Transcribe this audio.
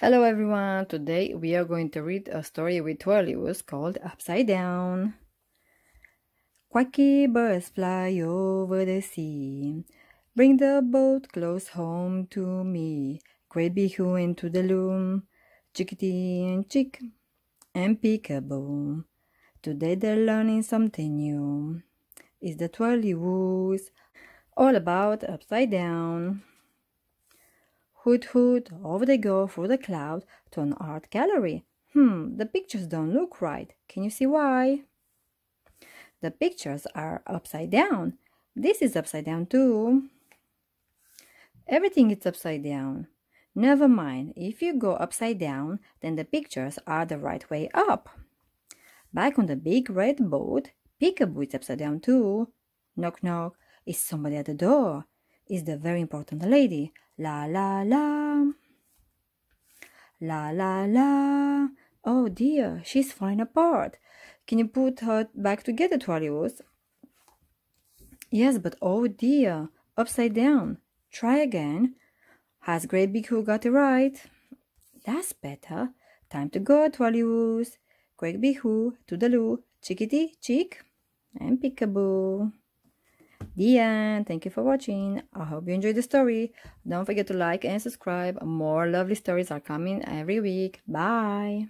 Hello everyone, today we are going to read a story with Twirlywoos called Upside Down. Quacky birds fly over the sea, bring the boat close home to me. Great who into the loom, Chickedy and chick and peekaboo. Today they're learning something new. Is the Twirlywoos, all about upside down. Hoot hoot, off they go through the cloud to an art gallery. Hmm, the pictures don't look right. Can you see why? The pictures are upside down. This is upside down too. Everything is upside down. Never mind, if you go upside down, then the pictures are the right way up. Back on the big red boat, Peekaboo is upside down too. Knock knock, is somebody at the door? Is the very important lady. La la la. La la la. Oh dear, she's falling apart. Can you put her back together, Twirlywoos? Yes, but oh dear, upside down. Try again. Has Great BigHoo got it right? That's better. Time to go, Twirlywoos. Great Big Who, Toodloo, Chickedy, chick, and peekaboo. The end. Thank you for watching. I hope you enjoyed the story. Don't forget to like and subscribe. More lovely stories are coming every week. Bye.